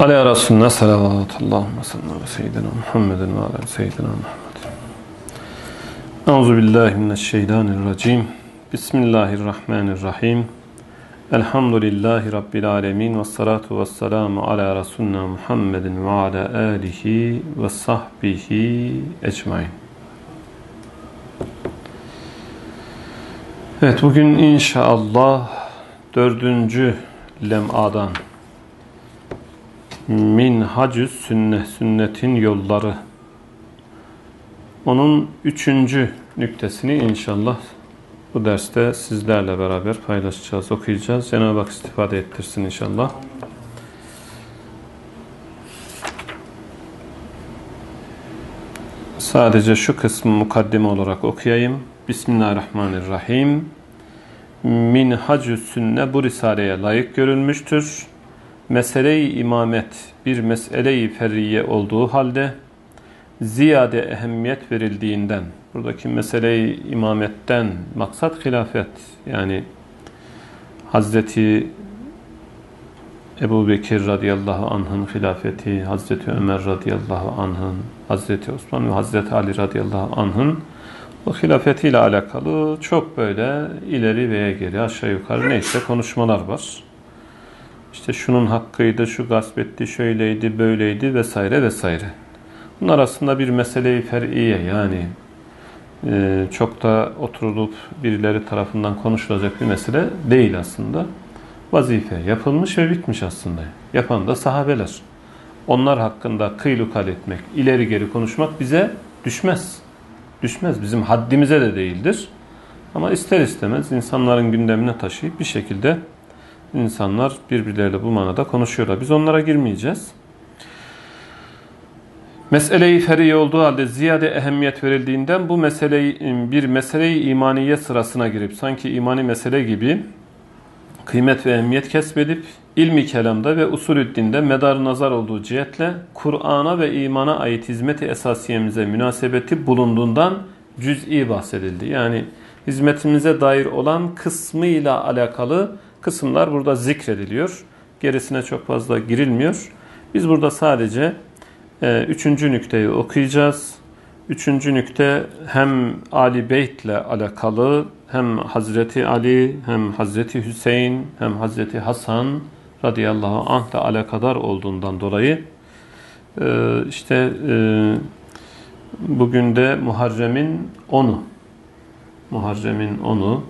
Aleyhi Resulüne salavat. Allahümme salli ve seyyidina Muhammedin ve ala seyyidina Muhammed. Euzu billahi mineşşeytanirracim. Bismillahirrahmanirrahim. Elhamdülillahi Rabbil alemin ve salatu ve selamu ala Resulüne Muhammedin ve ala alihi ve sahbihi ecmain. Evet bugün inşallah dördüncü lemadan Minhacü sünne, sünnetin yolları. Onun üçüncü nüktesini inşallah bu derste sizlerle beraber paylaşacağız, okuyacağız. Cenab-ı Hak istifade ettirsin inşallah. Sadece şu kısmı mukaddime olarak okuyayım. Bismillahirrahmanirrahim. Minhacü sünne bu risaleye layık görülmüştür mesele-i imamet bir mesele-i ferriye olduğu halde ziyade ehemmiyet verildiğinden buradaki mesele-i imametten maksat hilafet yani Hazreti Ebu Bekir radıyallahu anh'ın hilafeti, Hazreti Ömer radıyallahu anh'ın, Hazreti Osman ve Hazreti Ali radıyallahu anh'ın o hilafetiyle alakalı çok böyle ileri veya geri aşağı yukarı neyse konuşmalar var işte şunun hakkıydı, şu gasp etti, şöyleydi, böyleydi vesaire vesaire. Bunun arasında bir mesele-i fer'iye yani e, çok da oturulup birileri tarafından konuşulacak bir mesele değil aslında. Vazife yapılmış ve bitmiş aslında. Yapan da sahabeler. Onlar hakkında kıylukal etmek, ileri geri konuşmak bize düşmez. Düşmez. Bizim haddimize de değildir. Ama ister istemez insanların gündemine taşıyıp bir şekilde insanlar birbirleriyle bu manada konuşuyorlar. Biz onlara girmeyeceğiz. Mesele-i feriye olduğu halde ziyade ehemmiyet verildiğinden bu meseleyi bir meseleyi imaniye sırasına girip sanki imani mesele gibi kıymet ve ehemmiyet kesbedip ilmi kelamda ve usulü dinde medar nazar olduğu cihetle Kur'an'a ve imana ait hizmeti esasiyemize münasebeti bulunduğundan cüz'i bahsedildi. Yani hizmetimize dair olan kısmıyla alakalı kısımlar burada zikrediliyor. Gerisine çok fazla girilmiyor. Biz burada sadece e, üçüncü nükteyi okuyacağız. Üçüncü nükte hem Ali Beyt ile alakalı hem Hazreti Ali hem Hazreti Hüseyin hem Hazreti Hasan radıyallahu anh ile alakadar olduğundan dolayı e, işte e, bugün de Muharrem'in 10'u Muharrem'in 10'u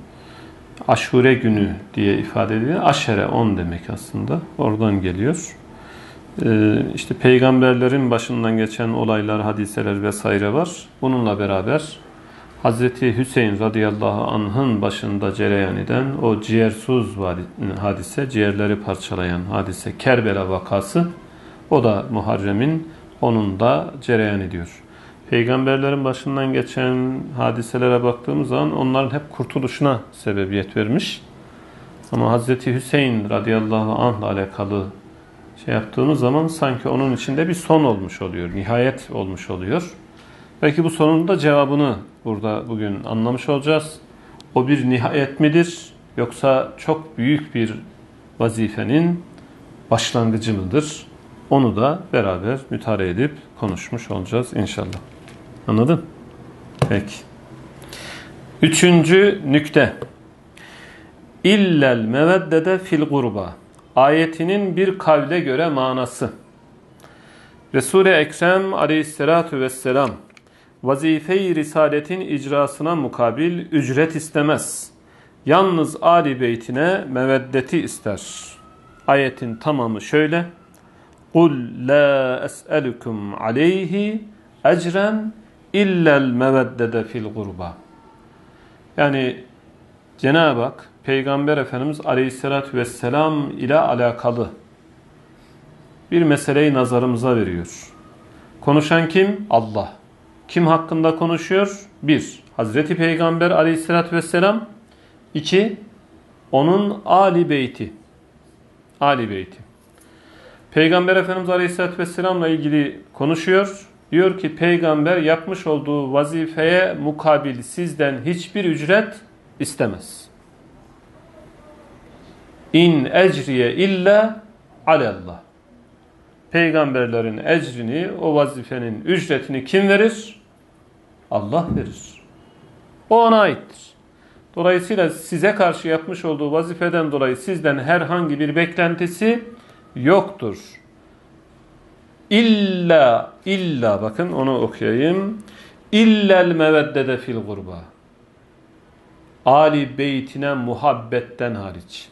aşure günü diye ifade edilir. Aşere 10 demek aslında. Oradan geliyor. Ee, işte peygamberlerin başından geçen olaylar, hadiseler vesaire var. Bununla beraber Hazreti Hüseyin radıyallahu anh'ın başında cereyan eden o ciğersuz hadise, ciğerleri parçalayan hadise, Kerbela vakası o da Muharrem'in onun da cereyan ediyor. Peygamberlerin başından geçen hadiselere baktığımız zaman onların hep kurtuluşuna sebebiyet vermiş. Ama Hazreti Hüseyin radıyallahu anh ile alakalı şey yaptığımız zaman sanki onun içinde bir son olmuş oluyor, nihayet olmuş oluyor. Belki bu sonun da cevabını burada bugün anlamış olacağız. O bir nihayet midir yoksa çok büyük bir vazifenin başlangıcı mıdır? Onu da beraber mütare edip konuşmuş olacağız inşallah. Anladın? Peki. Üçüncü nükte. İllel meveddede fil gurba. Ayetinin bir kavle göre manası. Resul-i Ekrem aleyhissalatu vesselam vazife-i risaletin icrasına mukabil ücret istemez. Yalnız Ali beytine meveddeti ister. Ayetin tamamı şöyle. Kul la es'elukum aleyhi ecren illel meveddede fil gurba. Yani Cenab-ı Hak Peygamber Efendimiz Aleyhisselatü Vesselam ile alakalı bir meseleyi nazarımıza veriyor. Konuşan kim? Allah. Kim hakkında konuşuyor? Bir, Hazreti Peygamber Aleyhisselatü Vesselam. İki, onun Ali Beyti. Ali Beyti. Peygamber Efendimiz Aleyhisselatü Vesselam'la ilgili konuşuyor. Diyor ki peygamber yapmış olduğu vazifeye mukabil sizden hiçbir ücret istemez. İn ecriye illa alallah. Peygamberlerin ecrini, o vazifenin ücretini kim verir? Allah verir. O ona aittir. Dolayısıyla size karşı yapmış olduğu vazifeden dolayı sizden herhangi bir beklentisi yoktur. İlla, illa bakın onu okuyayım. İllel meveddede fil gurba. Ali beytine muhabbetten hariç.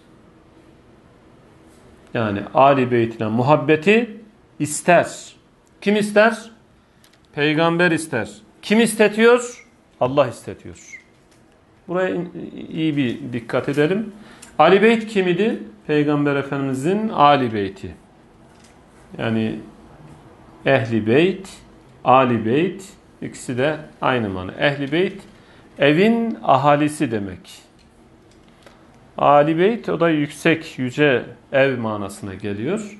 Yani Ali beytine muhabbeti ister. Kim ister? Peygamber ister. Kim istetiyor? Allah istetiyor. Buraya iyi bir dikkat edelim. Ali Beyt kimidi? Peygamber Efendimizin Ali Beyti. Yani Ehli Beyt, Ali Beyt ikisi de aynı mana. Ehli Beyt evin ahalisi demek. Ali Beyt o da yüksek, yüce ev manasına geliyor.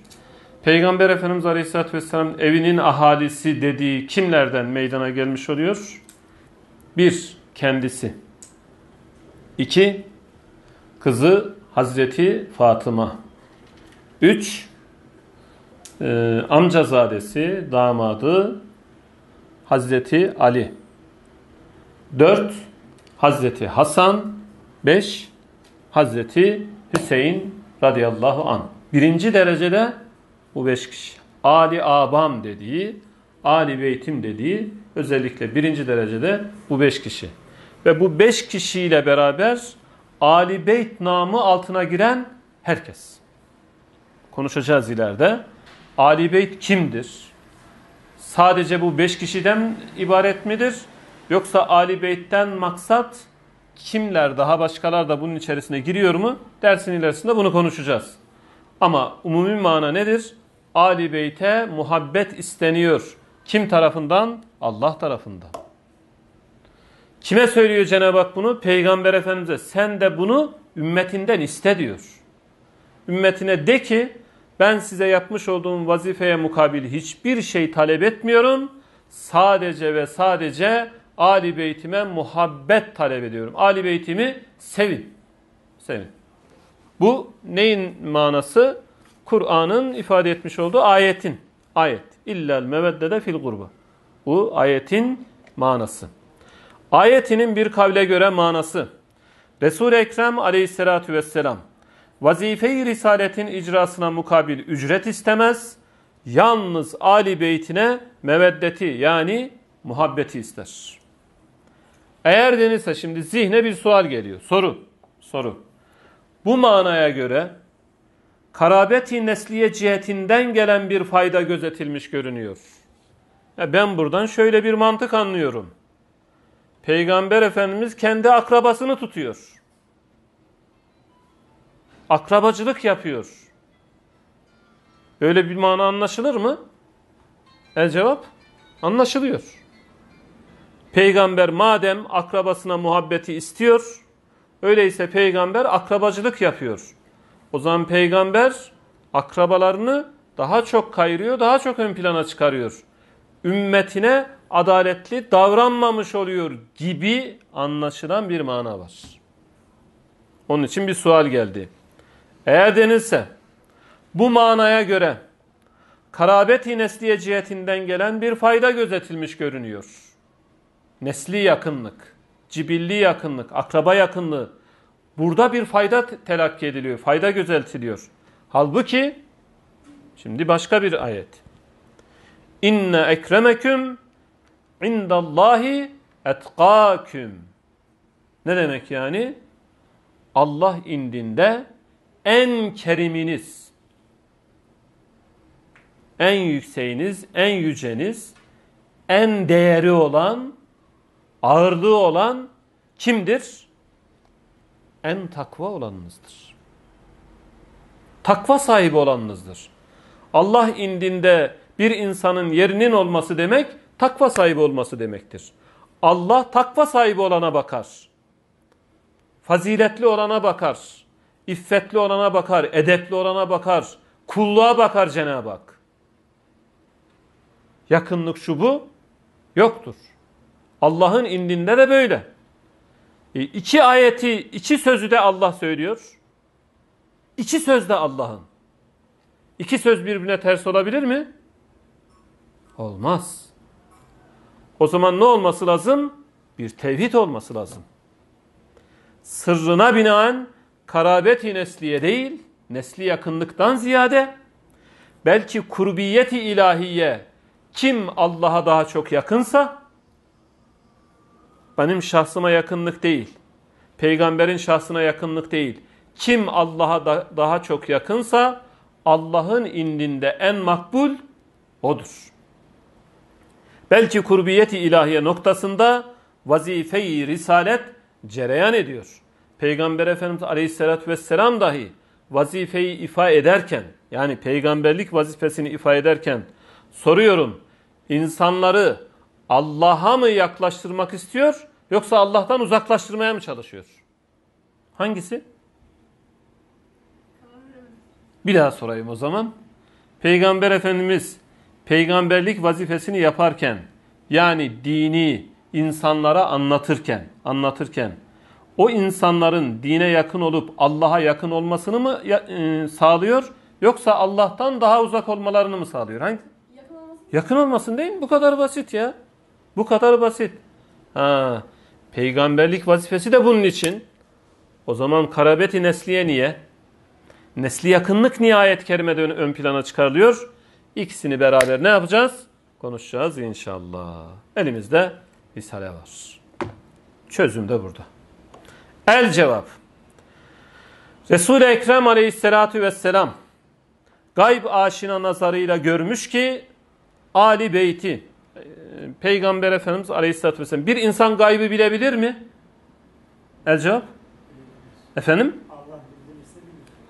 Peygamber Efendimiz Aleyhisselatü Vesselam evinin ahalisi dediği kimlerden meydana gelmiş oluyor? Bir, kendisi. İki, kızı Hazreti Fatıma. Üç, e, amcazadesi, damadı Hazreti Ali. Dört, Hazreti Hasan. Beş, Hazreti Hüseyin radıyallahu an. Birinci derecede bu beş kişi. Ali Abam dediği, Ali Beytim dediği özellikle birinci derecede bu beş kişi. Ve bu beş kişiyle beraber Ali Beyt namı altına giren herkes. Konuşacağız ileride. Ali Beyt kimdir? Sadece bu beş kişiden ibaret midir? Yoksa Ali Beyt'ten maksat kimler daha başkalar da bunun içerisine giriyor mu? Dersin ilerisinde bunu konuşacağız. Ama umumi mana nedir? Ali Beyt'e muhabbet isteniyor. Kim tarafından? Allah tarafından. Kime söylüyor Cenab-ı Hak bunu? Peygamber Efendimiz'e sen de bunu ümmetinden iste diyor. Ümmetine de ki ben size yapmış olduğum vazifeye mukabil hiçbir şey talep etmiyorum. Sadece ve sadece Ali Beytime muhabbet talep ediyorum. Ali Beytimi sevin. Sevin. Bu neyin manası? Kur'an'ın ifade etmiş olduğu ayetin. Ayet. İllel meveddede fil gurba. Bu ayetin manası. Ayetinin bir kavle göre manası. Resul-i Ekrem aleyhissalatü vesselam vazife-i risaletin icrasına mukabil ücret istemez. Yalnız Ali Beytine meveddeti yani muhabbeti ister. Eğer denirse şimdi zihne bir sual geliyor. Soru. Soru. Bu manaya göre karabeti nesliye cihetinden gelen bir fayda gözetilmiş görünüyor. Ya ben buradan şöyle bir mantık anlıyorum. Peygamber Efendimiz kendi akrabasını tutuyor. Akrabacılık yapıyor. Böyle bir mana anlaşılır mı? El cevap anlaşılıyor. Peygamber madem akrabasına muhabbeti istiyor, öyleyse peygamber akrabacılık yapıyor. O zaman peygamber akrabalarını daha çok kayırıyor, daha çok ön plana çıkarıyor. Ümmetine adaletli davranmamış oluyor gibi anlaşılan bir mana var. Onun için bir sual geldi. Eğer denilse bu manaya göre karabet-i nesliye cihetinden gelen bir fayda gözetilmiş görünüyor. Nesli yakınlık, cibilli yakınlık, akraba yakınlığı burada bir fayda telakki ediliyor, fayda gözetiliyor. Halbuki şimdi başka bir ayet. İnne ekremeküm indallahi etkâküm. Ne demek yani? Allah indinde en keriminiz, en yükseğiniz, en yüceniz, en değeri olan, ağırlığı olan kimdir? En takva olanınızdır. Takva sahibi olanınızdır. Allah indinde bir insanın yerinin olması demek, takva sahibi olması demektir. Allah takva sahibi olana bakar. Faziletli olana bakar. İffetli olana bakar. Edepli olana bakar. Kulluğa bakar Cenab-ı Hak. Yakınlık şu bu yoktur. Allah'ın indinde de böyle. E, iki ayeti, iki sözü de Allah söylüyor. İki söz de Allah'ın. İki söz birbirine ters olabilir mi? Olmaz. O zaman ne olması lazım? Bir tevhid olması lazım. Sırrına binaen karabeti nesliye değil, nesli yakınlıktan ziyade belki kurbiyeti ilahiye kim Allah'a daha çok yakınsa benim şahsıma yakınlık değil, peygamberin şahsına yakınlık değil. Kim Allah'a da, daha çok yakınsa Allah'ın indinde en makbul odur. Belki kurbiyeti ilahiye noktasında vazife-i risalet cereyan ediyor. Peygamber Efendimiz Aleyhisselatü Vesselam dahi vazifeyi ifa ederken yani peygamberlik vazifesini ifa ederken soruyorum insanları Allah'a mı yaklaştırmak istiyor yoksa Allah'tan uzaklaştırmaya mı çalışıyor? Hangisi? Bir daha sorayım o zaman. Peygamber Efendimiz peygamberlik vazifesini yaparken yani dini insanlara anlatırken anlatırken o insanların dine yakın olup Allah'a yakın olmasını mı e, sağlıyor yoksa Allah'tan daha uzak olmalarını mı sağlıyor? Hangi? Yakın olmasın. Yakın olmasın değil mi? Bu kadar basit ya. Bu kadar basit. Ha, peygamberlik vazifesi de bunun için. O zaman karabeti nesliye niye? Nesli yakınlık niye ayet kerimede ön, ön plana çıkarılıyor? İkisini beraber ne yapacağız? Konuşacağız inşallah. Elimizde Risale var. Çözüm de burada. El cevap. Resul-i Ekrem aleyhissalatu vesselam gayb aşina nazarıyla görmüş ki Ali Beyti e, Peygamber Efendimiz aleyhissalatü vesselam bir insan gaybı bilebilir mi? El cevap. Efendim?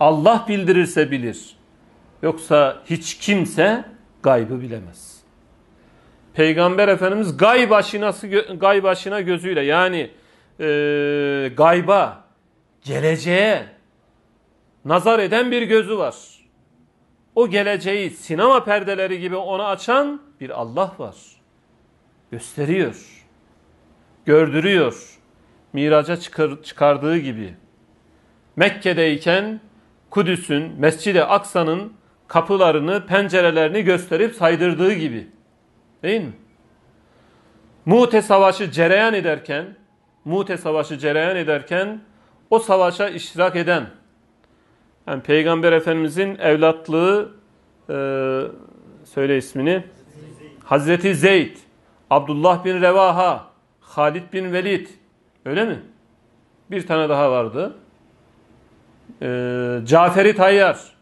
Allah bildirirse bilir. Yoksa hiç kimse gaybı bilemez. Peygamber Efendimiz gayb aşinası, gayb aşina gözüyle yani e, gayba, geleceğe nazar eden bir gözü var. O geleceği sinema perdeleri gibi ona açan bir Allah var. Gösteriyor. Gördürüyor. Miraca çıkar, çıkardığı gibi. Mekke'deyken Kudüs'ün, Mescid-i Aksa'nın kapılarını, pencerelerini gösterip saydırdığı gibi. Değil mi? Mute Savaşı cereyan ederken, Mute Savaşı cereyan ederken o savaşa iştirak eden, yani Peygamber Efendimizin evlatlığı, e, söyle ismini, Hazreti Zeyd, Abdullah bin Revaha, Halid bin Velid, öyle mi? Bir tane daha vardı. Ee, Caferi Tayyar,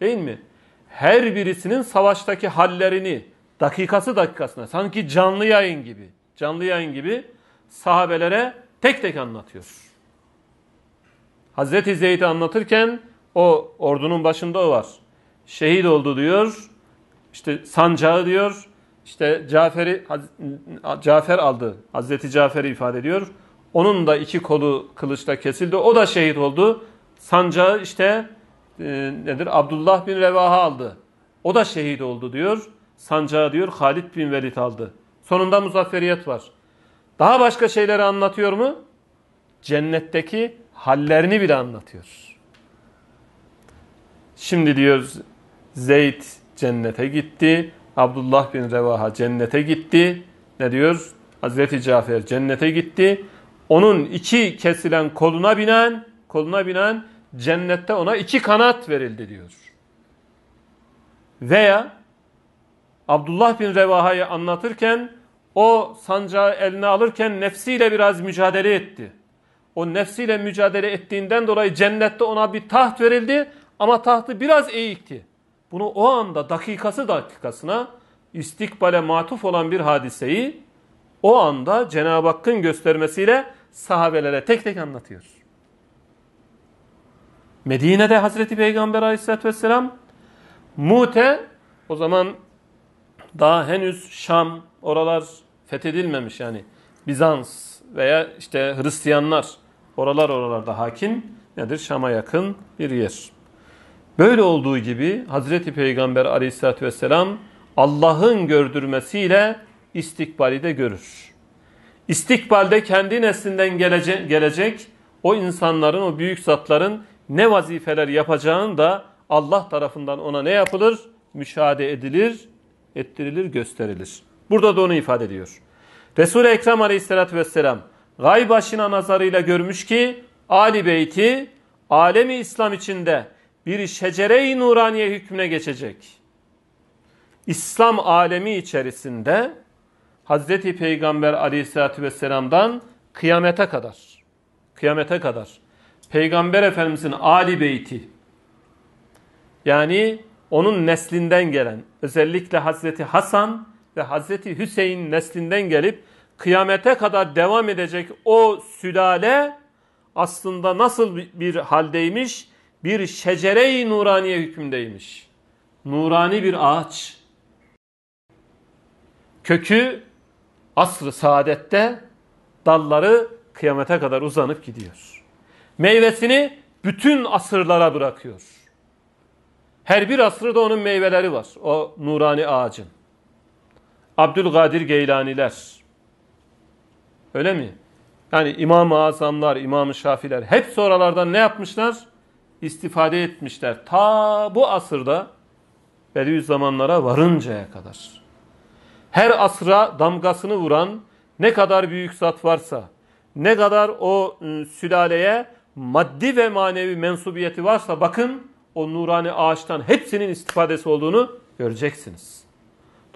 değil mi? Her birisinin savaştaki hallerini, dakikası dakikasına, sanki canlı yayın gibi, canlı yayın gibi sahabelere tek tek anlatıyor. Hazreti Zeyd'i anlatırken o ordunun başında o var. Şehit oldu diyor. İşte sancağı diyor. İşte Cafer'i Cafer aldı. Hazreti Cafer'i ifade ediyor. Onun da iki kolu kılıçla kesildi. O da şehit oldu. Sancağı işte e, nedir? Abdullah bin Revaha aldı. O da şehit oldu diyor. Sancağı diyor Halid bin Velid aldı. Sonunda muzafferiyet var. Daha başka şeyleri anlatıyor mu? Cennetteki hallerini bile anlatıyor. Şimdi diyor Zeyd cennete gitti. Abdullah bin Revaha cennete gitti. Ne diyor? Hazreti Cafer cennete gitti. Onun iki kesilen koluna binen, koluna binen cennette ona iki kanat verildi diyor. Veya Abdullah bin Revaha'yı anlatırken o sancağı eline alırken nefsiyle biraz mücadele etti. O nefsiyle mücadele ettiğinden dolayı cennette ona bir taht verildi ama tahtı biraz eğikti. Bunu o anda dakikası dakikasına istikbale matuf olan bir hadiseyi o anda Cenab-ı Hakk'ın göstermesiyle sahabelere tek tek anlatıyor. Medine'de Hazreti Peygamber aleyhissalatü vesselam Mute o zaman daha henüz Şam oralar fethedilmemiş yani Bizans veya işte Hristiyanlar oralar oralarda hakim nedir? Şam'a yakın bir yer. Böyle olduğu gibi Hazreti Peygamber aleyhissalatü vesselam Allah'ın gördürmesiyle istikbali de görür. İstikbalde kendi neslinden gelecek, gelecek o insanların, o büyük zatların ne vazifeler yapacağını da Allah tarafından ona ne yapılır? Müşahede edilir, ettirilir, gösterilir. Burada da onu ifade ediyor. Resul-i Ekrem aleyhissalatü vesselam gayb başına nazarıyla görmüş ki Ali Beyti alemi İslam içinde bir şecere-i nuraniye hükmüne geçecek. İslam alemi içerisinde Hazreti Peygamber aleyhissalatü vesselam'dan kıyamete kadar, kıyamete kadar Peygamber Efendimizin Ali Beyti yani onun neslinden gelen özellikle Hazreti Hasan ve Hazreti Hüseyin neslinden gelip kıyamete kadar devam edecek o sülale aslında nasıl bir haldeymiş? Bir şecere-i nuraniye hükmündeymiş. Nurani bir ağaç. Kökü asr-ı saadette dalları kıyamete kadar uzanıp gidiyor. Meyvesini bütün asırlara bırakıyor. Her bir asırda onun meyveleri var. O nurani ağacın. Abdülkadir Geylaniler. Öyle mi? Yani İmam-ı Azamlar, İmam-ı Şafiler hep oralardan ne yapmışlar? İstifade etmişler. Ta bu asırda Bediüzzamanlara varıncaya kadar. Her asra damgasını vuran ne kadar büyük zat varsa, ne kadar o ıı, sülaleye maddi ve manevi mensubiyeti varsa bakın o nurani ağaçtan hepsinin istifadesi olduğunu göreceksiniz.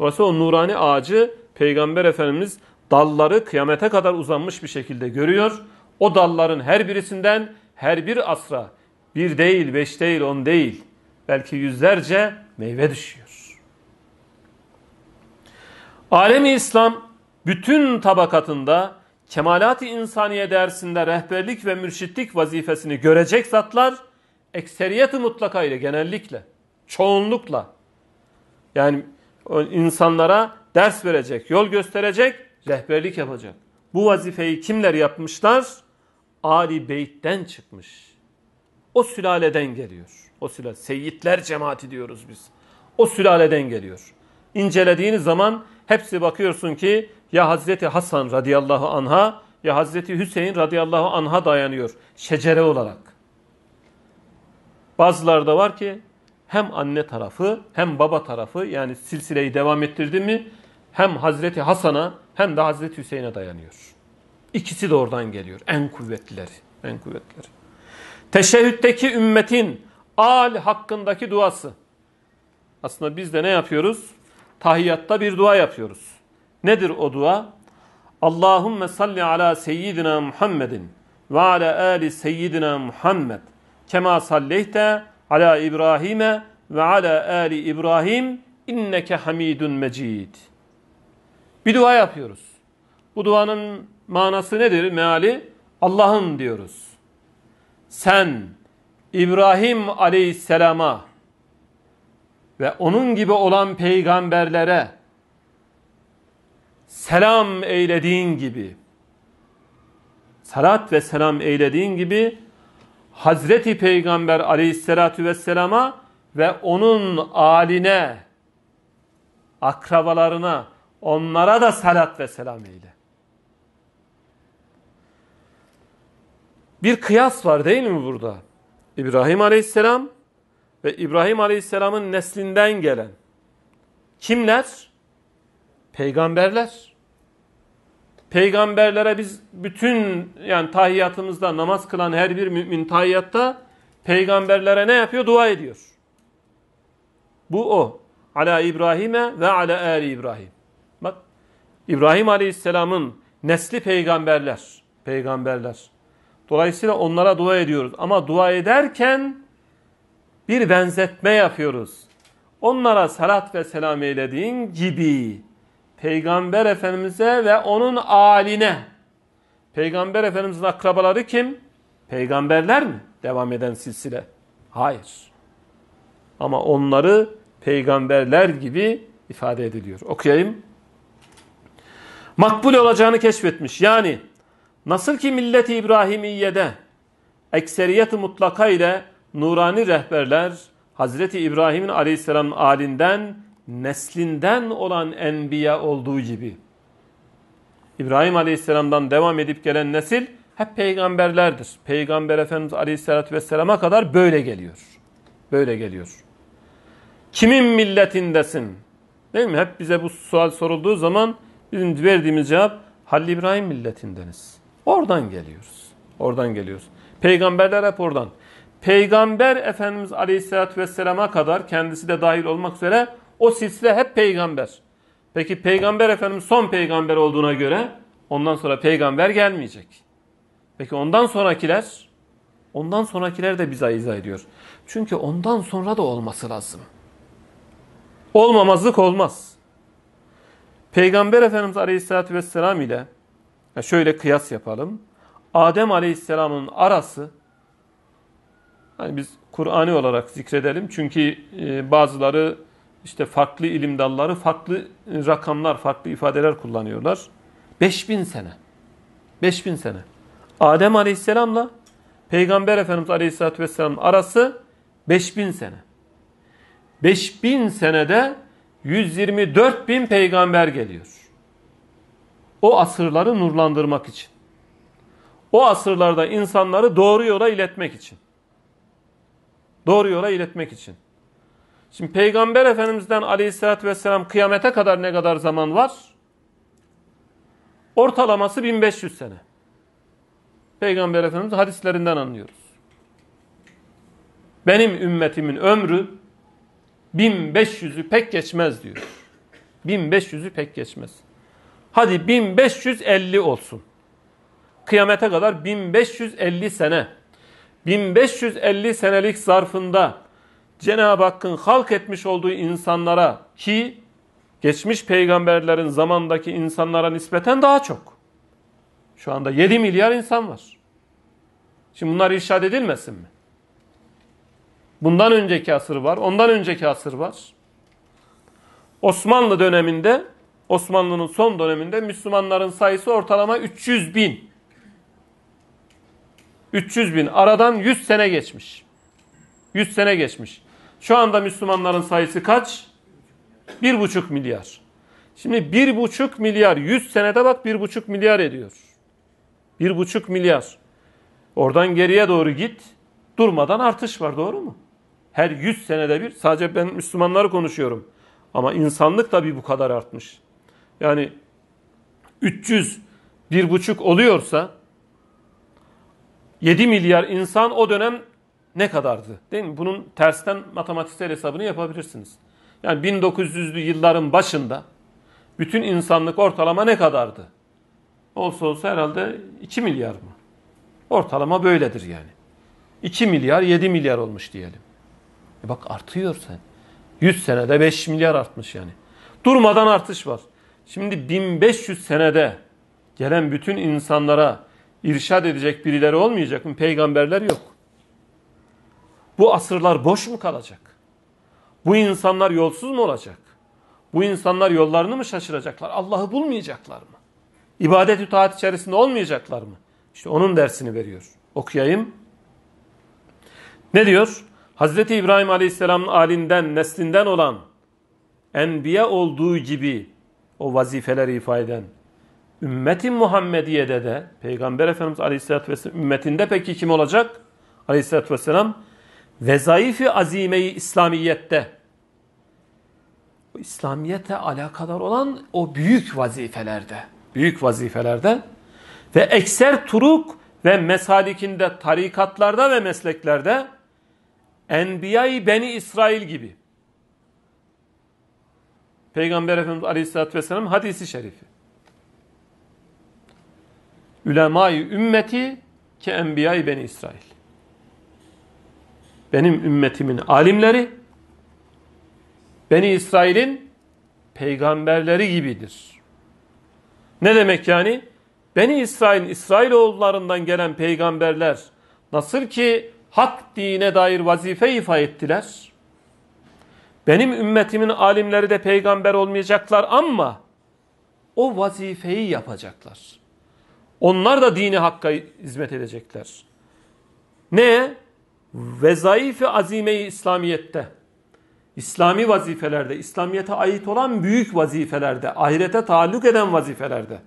Dolayısıyla o nurani ağacı Peygamber Efendimiz dalları kıyamete kadar uzanmış bir şekilde görüyor. O dalların her birisinden her bir asra bir değil, beş değil, on değil belki yüzlerce meyve düşüyor. Alemi İslam bütün tabakatında kemalat-ı insaniye dersinde rehberlik ve mürşitlik vazifesini görecek zatlar ekseriyeti mutlaka ile genellikle, çoğunlukla yani insanlara ders verecek, yol gösterecek, rehberlik yapacak. Bu vazifeyi kimler yapmışlar? Ali Beyt'ten çıkmış. O sülaleden geliyor. O sülale, seyitler cemaati diyoruz biz. O sülaleden geliyor. İncelediğiniz zaman hepsi bakıyorsun ki ya Hazreti Hasan radıyallahu anha ya Hazreti Hüseyin radıyallahu anha dayanıyor şecere olarak. Bazıları da var ki hem anne tarafı hem baba tarafı yani silsileyi devam ettirdi mi hem Hazreti Hasan'a hem de Hazreti Hüseyin'e dayanıyor. İkisi de oradan geliyor. En kuvvetlileri. En kuvvetlileri. Teşehhütteki ümmetin al hakkındaki duası. Aslında biz de ne yapıyoruz? Tahiyyatta bir dua yapıyoruz. Nedir o dua? Allahümme salli ala seyyidina Muhammedin ve ala ali seyyidina Muhammed kema salleyte ala İbrahim'e ve ala ali İbrahim inneke hamidun mecid. Bir dua yapıyoruz. Bu duanın manası nedir? Meali Allah'ım diyoruz. Sen İbrahim aleyhisselama ve onun gibi olan peygamberlere selam eylediğin gibi salat ve selam eylediğin gibi Hazreti Peygamber aleyhissalatü vesselama ve onun aline, akrabalarına, onlara da salat ve selam eyle. Bir kıyas var değil mi burada? İbrahim aleyhisselam ve İbrahim aleyhisselamın neslinden gelen kimler? Peygamberler. Peygamberlere biz bütün yani tahiyyatımızda namaz kılan her bir mümin tahiyyatta peygamberlere ne yapıyor? Dua ediyor. Bu o. Ala İbrahim'e ve ala Ali İbrahim. Bak İbrahim Aleyhisselam'ın nesli peygamberler. Peygamberler. Dolayısıyla onlara dua ediyoruz. Ama dua ederken bir benzetme yapıyoruz. Onlara salat ve selam eylediğin gibi Peygamber Efendimiz'e ve onun aline. Peygamber Efendimiz'in akrabaları kim? Peygamberler mi? Devam eden silsile. Hayır. Ama onları peygamberler gibi ifade ediliyor. Okuyayım. Makbul olacağını keşfetmiş. Yani nasıl ki milleti İbrahimiye'de ekseriyet mutlaka ile nurani rehberler Hazreti İbrahim'in aleyhisselam alinden neslinden olan enbiya olduğu gibi. İbrahim Aleyhisselam'dan devam edip gelen nesil hep peygamberlerdir. Peygamber Efendimiz Aleyhisselatü Vesselam'a kadar böyle geliyor. Böyle geliyor. Kimin milletindesin? Değil mi? Hep bize bu sual sorulduğu zaman bizim verdiğimiz cevap Halil İbrahim milletindeniz. Oradan geliyoruz. Oradan geliyoruz. Peygamberler hep oradan. Peygamber Efendimiz Aleyhisselatü Vesselam'a kadar kendisi de dahil olmak üzere o silsile hep peygamber. Peki Peygamber Efendimiz son peygamber olduğuna göre ondan sonra peygamber gelmeyecek. Peki ondan sonrakiler? Ondan sonrakiler de bize izah ediyor. Çünkü ondan sonra da olması lazım. Olmamazlık olmaz. Peygamber Efendimiz Aleyhisselatü Vesselam ile şöyle kıyas yapalım. Adem Aleyhisselam'ın arası hani biz Kur'an'i olarak zikredelim. Çünkü e, bazıları işte farklı ilim dalları farklı rakamlar, farklı ifadeler kullanıyorlar. 5000 sene. 5000 sene. Adem Aleyhisselam'la Peygamber Efendimiz Aleyhisselatü Vesselam arası 5000 sene. 5000 senede 124 bin peygamber geliyor. O asırları nurlandırmak için. O asırlarda insanları doğru yola iletmek için. Doğru yola iletmek için. Şimdi Peygamber Efendimiz'den aleyhissalatü vesselam kıyamete kadar ne kadar zaman var? Ortalaması 1500 sene. Peygamber Efendimiz hadislerinden anlıyoruz. Benim ümmetimin ömrü 1500'ü pek geçmez diyor. 1500'ü pek geçmez. Hadi 1550 olsun. Kıyamete kadar 1550 sene. 1550 senelik zarfında Cenab-ı Hakk'ın halk etmiş olduğu insanlara ki geçmiş peygamberlerin zamandaki insanlara nispeten daha çok. Şu anda 7 milyar insan var. Şimdi bunlar irşad edilmesin mi? Bundan önceki asır var, ondan önceki asır var. Osmanlı döneminde, Osmanlı'nın son döneminde Müslümanların sayısı ortalama 300 bin. 300 bin. Aradan 100 sene geçmiş. 100 sene geçmiş. Şu anda Müslümanların sayısı kaç? 1,5 milyar. Şimdi 1,5 milyar 100 senede bak 1,5 milyar ediyor. 1,5 milyar. Oradan geriye doğru git. Durmadan artış var doğru mu? Her 100 senede bir sadece ben Müslümanları konuşuyorum. Ama insanlık da bir bu kadar artmış. Yani 300 bir buçuk oluyorsa 7 milyar insan o dönem ne kadardı? Değil mi? Bunun tersten matematiksel hesabını yapabilirsiniz. Yani 1900'lü yılların başında bütün insanlık ortalama ne kadardı? Olsa olsa herhalde 2 milyar mı? Ortalama böyledir yani. 2 milyar 7 milyar olmuş diyelim. E bak artıyor sen. 100 senede 5 milyar artmış yani. Durmadan artış var. Şimdi 1500 senede gelen bütün insanlara irşad edecek birileri olmayacak mı? Peygamberler yok. Bu asırlar boş mu kalacak? Bu insanlar yolsuz mu olacak? Bu insanlar yollarını mı şaşıracaklar? Allah'ı bulmayacaklar mı? İbadet-ü taat içerisinde olmayacaklar mı? İşte onun dersini veriyor. Okuyayım. Ne diyor? Hazreti İbrahim Aleyhisselam'ın alinden, neslinden olan enbiya olduğu gibi o vazifeleri ifade eden ümmeti Muhammediye'de de Peygamber Efendimiz Aleyhisselatü Vesselam ümmetinde peki kim olacak? Aleyhisselatü Vesselam vezaifi azimeyi İslamiyet'te İslamiyet'e alakadar olan o büyük vazifelerde büyük vazifelerde ve ekser turuk ve mesalikinde tarikatlarda ve mesleklerde Enbiya-i Beni İsrail gibi. Peygamber Efendimiz Aleyhisselatü Vesselam hadisi şerifi. Ülemâ-i ümmeti ki Enbiya-i Beni İsrail. Benim ümmetimin alimleri Beni İsrail'in peygamberleri gibidir. Ne demek yani? Beni İsrail'in İsrailoğullarından gelen peygamberler nasıl ki hak dine dair vazife ifa ettiler. Benim ümmetimin alimleri de peygamber olmayacaklar ama o vazifeyi yapacaklar. Onlar da dini hakka hizmet edecekler. Ne? Vezaifi azime-i İslamiyet'te. İslami vazifelerde, İslamiyet'e ait olan büyük vazifelerde, ahirete taalluk eden vazifelerde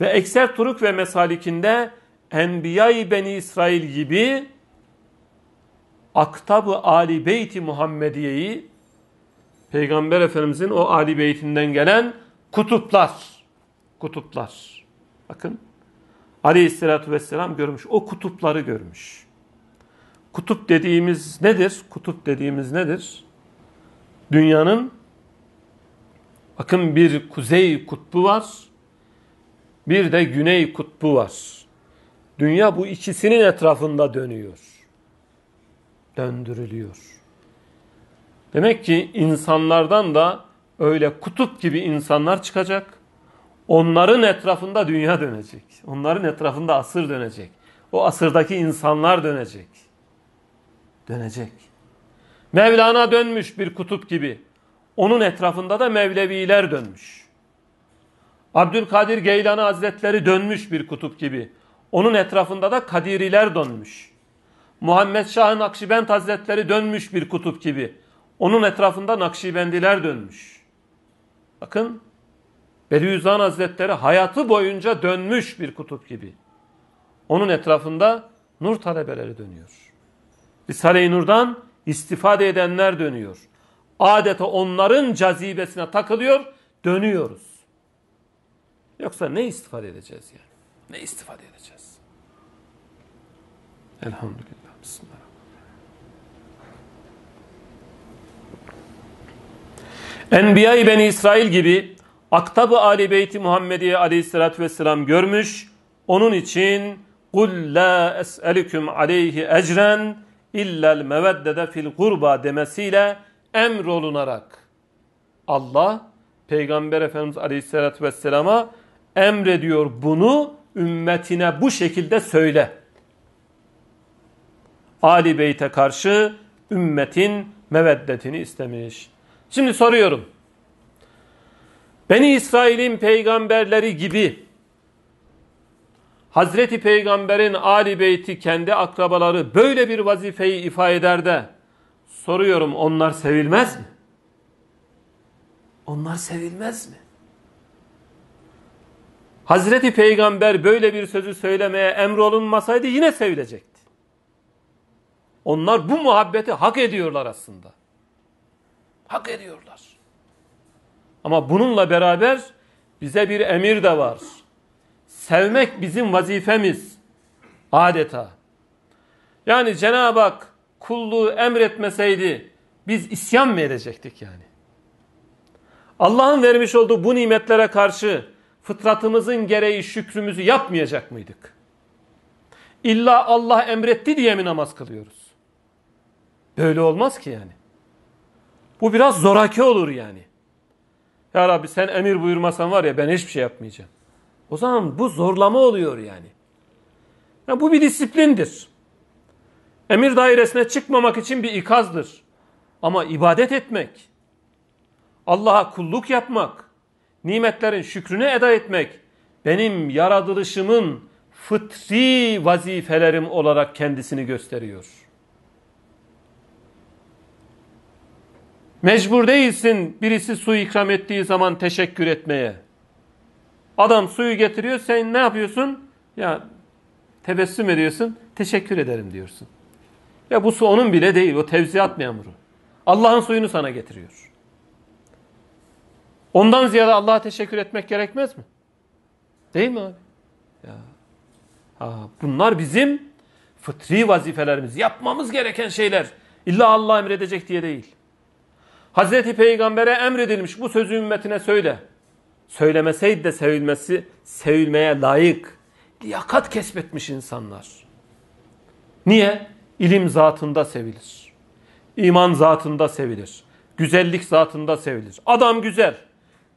ve ekser turuk ve mesalikinde Enbiya-i Beni İsrail gibi Aktab-ı Ali Beyti Muhammediye'yi Peygamber Efendimizin o Ali Beytinden gelen kutuplar. Kutuplar. Bakın Aleyhisselatü Vesselam görmüş. O kutupları görmüş. Kutup dediğimiz nedir? Kutup dediğimiz nedir? Dünyanın bakın bir kuzey kutbu var. Bir de güney kutbu var. Dünya bu ikisinin etrafında dönüyor. Döndürülüyor. Demek ki insanlardan da öyle kutup gibi insanlar çıkacak. Onların etrafında dünya dönecek. Onların etrafında asır dönecek. O asırdaki insanlar dönecek. Dönecek. Mevlana dönmüş bir kutup gibi. Onun etrafında da Mevleviler dönmüş. Abdülkadir Geylani Hazretleri dönmüş bir kutup gibi. Onun etrafında da Kadiriler dönmüş. Muhammed Şah Nakşibend Hazretleri dönmüş bir kutup gibi. Onun etrafında Nakşibendiler dönmüş. Bakın Bediüzzaman Hazretleri hayatı boyunca dönmüş bir kutup gibi. Onun etrafında nur talebeleri dönüyor. Risale-i Nur'dan istifade edenler dönüyor. Adeta onların cazibesine takılıyor, dönüyoruz. Yoksa ne istifade edeceğiz yani? Ne istifade edeceğiz? Elhamdülillah. Bismillah. Enbiya-i Beni İsrail gibi Aktab-ı Ali Beyti Muhammediye aleyhissalatü vesselam görmüş. Onun için قُلْ لَا أَسْأَلِكُمْ عَلَيْهِ اَجْرًا illel meveddede fil gurba demesiyle emrolunarak Allah Peygamber Efendimiz Aleyhisselatü Vesselam'a emrediyor bunu ümmetine bu şekilde söyle. Ali Beyt'e karşı ümmetin meveddetini istemiş. Şimdi soruyorum. Beni İsrail'in peygamberleri gibi Hazreti Peygamber'in Ali Beyti kendi akrabaları böyle bir vazifeyi ifade eder de soruyorum onlar sevilmez mi? Onlar sevilmez mi? Hazreti Peygamber böyle bir sözü söylemeye emrolunmasaydı yine sevilecekti. Onlar bu muhabbeti hak ediyorlar aslında. Hak ediyorlar. Ama bununla beraber bize bir emir de var. Sevmek bizim vazifemiz. Adeta. Yani Cenab-ı Hak kulluğu emretmeseydi biz isyan mı edecektik yani? Allah'ın vermiş olduğu bu nimetlere karşı fıtratımızın gereği şükrümüzü yapmayacak mıydık? İlla Allah emretti diye mi namaz kılıyoruz? Böyle olmaz ki yani. Bu biraz zoraki olur yani. Ya Rabbi sen emir buyurmasan var ya ben hiçbir şey yapmayacağım. O zaman bu zorlama oluyor yani. Ya bu bir disiplindir. Emir dairesine çıkmamak için bir ikazdır. Ama ibadet etmek, Allah'a kulluk yapmak, nimetlerin şükrünü eda etmek benim yaratılışımın fıtri vazifelerim olarak kendisini gösteriyor. Mecbur değilsin birisi su ikram ettiği zaman teşekkür etmeye. Adam suyu getiriyor sen ne yapıyorsun? Ya tebessüm ediyorsun teşekkür ederim diyorsun. Ya bu su onun bile değil o tevziyat memuru. Allah'ın suyunu sana getiriyor. Ondan ziyade Allah'a teşekkür etmek gerekmez mi? Değil mi abi? Ya. Ha, bunlar bizim fıtri vazifelerimiz. Yapmamız gereken şeyler. İlla Allah emredecek diye değil. Hazreti Peygamber'e emredilmiş bu sözü ümmetine söyle. Söylemeseydi de sevilmesi, sevilmeye layık, liyakat kesbetmiş insanlar. Niye? İlim zatında sevilir. İman zatında sevilir. Güzellik zatında sevilir. Adam güzel.